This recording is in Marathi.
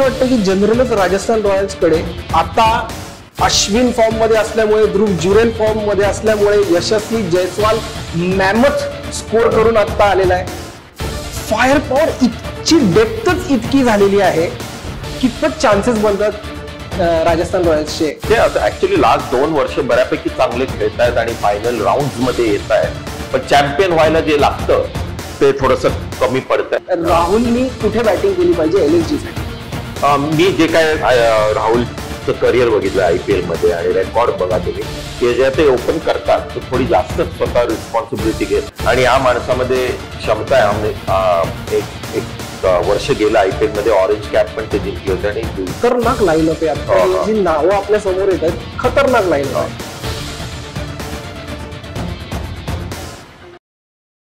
वाटतं की जनरलच राजस्थान रॉयल्सकडे आता अश्विन फॉर्ममध्ये असल्यामुळे ध्रुव जुरेल फॉर्ममध्ये असल्यामुळे यशस्वी जयस्वाल मॅमथ स्कोर करून आता आलेला आहे. फायर पॉवर इतकी डेप्थच इतकी झालेली आहे कितपत चान्सेस बनतात राजस्थान रॉयल्सचे. ते ऍक्च्युली लास्ट दोन वर्ष बऱ्यापैकी चांगले खेळत आहेत आणि फायनल राऊंडमध्ये येत आहेत. पण चॅम्पियन व्हायला जे लागतं ते थोडस कमी पडतंय. राहुलनी कुठे बॅटिंग केली पाहिजे? एल एस मी जे काय राहुलचं करिअर बघितलं आय पी एलमध्ये आणि रेकॉर्ड बघा तुम्ही ते जे ते ओपन करतात तर थोडी जास्त स्वतः रिस्पॉन्सिबिलिटी घेत. आणि या माणसामध्ये क्षमता आहे. आम्ही, एक एक वर्ष गेलं आय पी एलमध्ये ऑरेंज कॅप पण ते जिंकले होते आणि खतरनाक लाईन अप आहे. आता हा, हा. जी नावं आपल्यासमोर येत आहेत खतरनाक लाईन